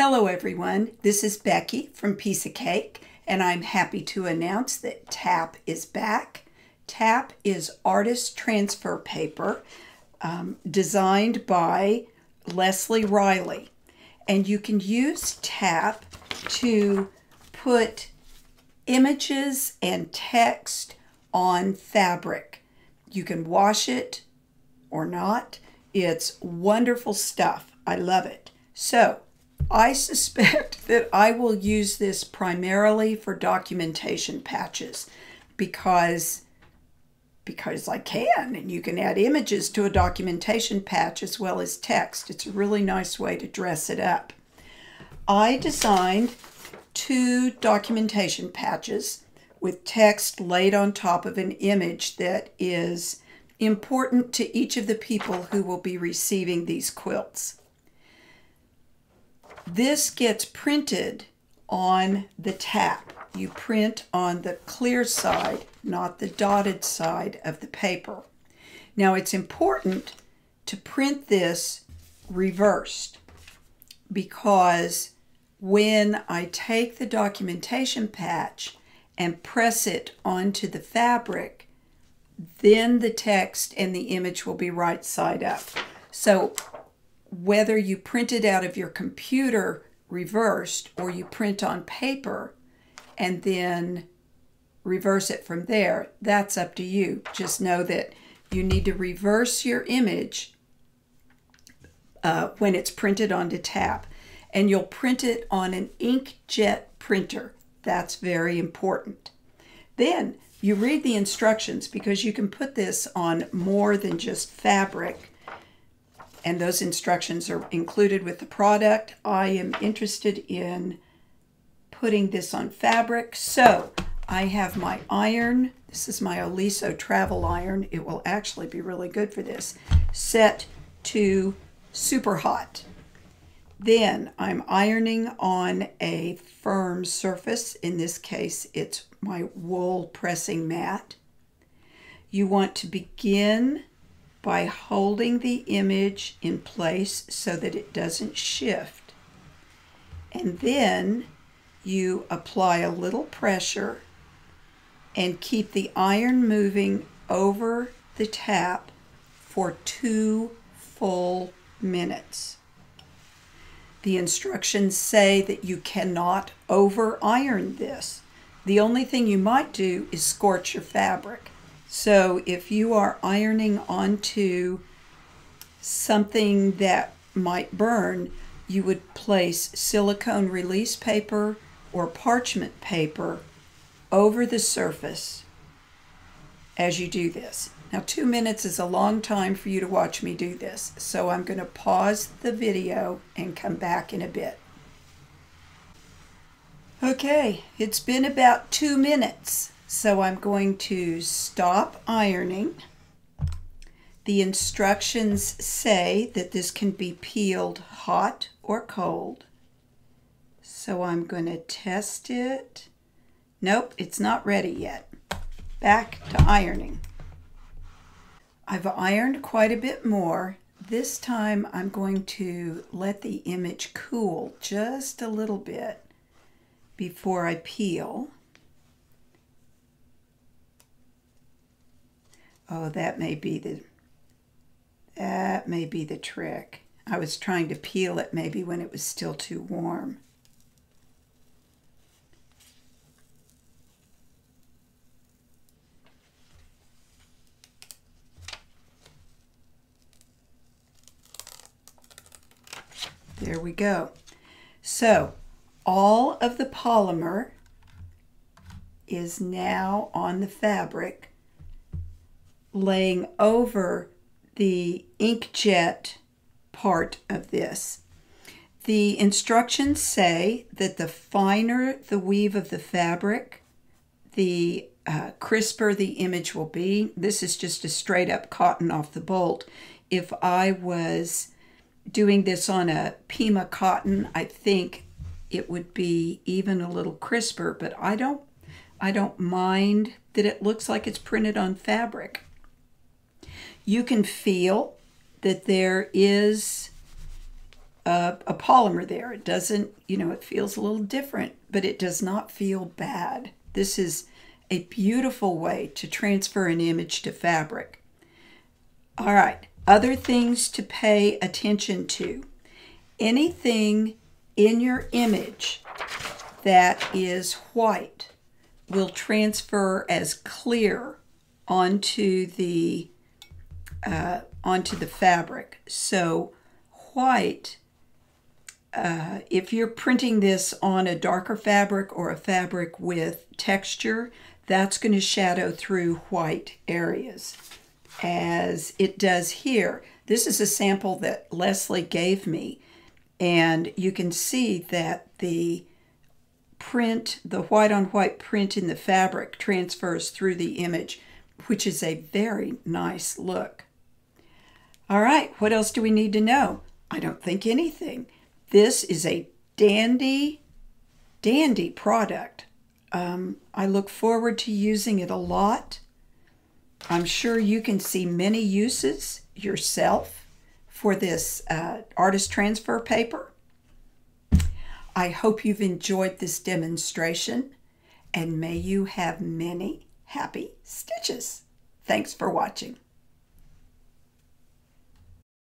Hello everyone, this is Becky from Piece of Cake and I'm happy to announce that TAP is back. TAP is artist transfer paper um, designed by Lesley Riley and you can use TAP to put images and text on fabric. You can wash it or not. It's wonderful stuff. I love it. So I suspect that I will use this primarily for documentation patches because because I can and you can add images to a documentation patch as well as text. It's a really nice way to dress it up. I designed two documentation patches with text laid on top of an image that is important to each of the people who will be receiving these quilts. This gets printed on the tap. You print on the clear side, not the dotted side of the paper. Now it's important to print this reversed because when I take the documentation patch and press it onto the fabric, then the text and the image will be right side up. So whether you print it out of your computer reversed or you print on paper and then reverse it from there, that's up to you. Just know that you need to reverse your image uh, when it's printed onto tap. And you'll print it on an inkjet printer. That's very important. Then you read the instructions because you can put this on more than just fabric and those instructions are included with the product. I am interested in putting this on fabric. So I have my iron. This is my Oliso travel iron. It will actually be really good for this. Set to super hot. Then I'm ironing on a firm surface. In this case, it's my wool pressing mat. You want to begin by holding the image in place so that it doesn't shift. And then you apply a little pressure and keep the iron moving over the tap for two full minutes. The instructions say that you cannot over iron this. The only thing you might do is scorch your fabric. So if you are ironing onto something that might burn, you would place silicone release paper or parchment paper over the surface as you do this. Now two minutes is a long time for you to watch me do this, so I'm going to pause the video and come back in a bit. Okay, it's been about two minutes. So I'm going to stop ironing. The instructions say that this can be peeled hot or cold. So I'm going to test it. Nope, it's not ready yet. Back to ironing. I've ironed quite a bit more. This time I'm going to let the image cool just a little bit before I peel. Oh, that may be the that may be the trick. I was trying to peel it maybe when it was still too warm. There we go. So all of the polymer is now on the fabric laying over the inkjet part of this. The instructions say that the finer the weave of the fabric, the uh, crisper the image will be. This is just a straight up cotton off the bolt. If I was doing this on a Pima cotton, I think it would be even a little crisper, but I don't I don't mind that it looks like it's printed on fabric you can feel that there is a, a polymer there. It doesn't, you know, it feels a little different, but it does not feel bad. This is a beautiful way to transfer an image to fabric. All right, other things to pay attention to. Anything in your image that is white will transfer as clear onto the uh, onto the fabric. So white, uh, if you're printing this on a darker fabric or a fabric with texture, that's going to shadow through white areas as it does here. This is a sample that Lesley gave me and you can see that the print, the white on white print in the fabric transfers through the image, which is a very nice look. All right, what else do we need to know? I don't think anything. This is a dandy, dandy product. Um, I look forward to using it a lot. I'm sure you can see many uses yourself for this uh, artist transfer paper. I hope you've enjoyed this demonstration and may you have many happy stitches. Thanks for watching.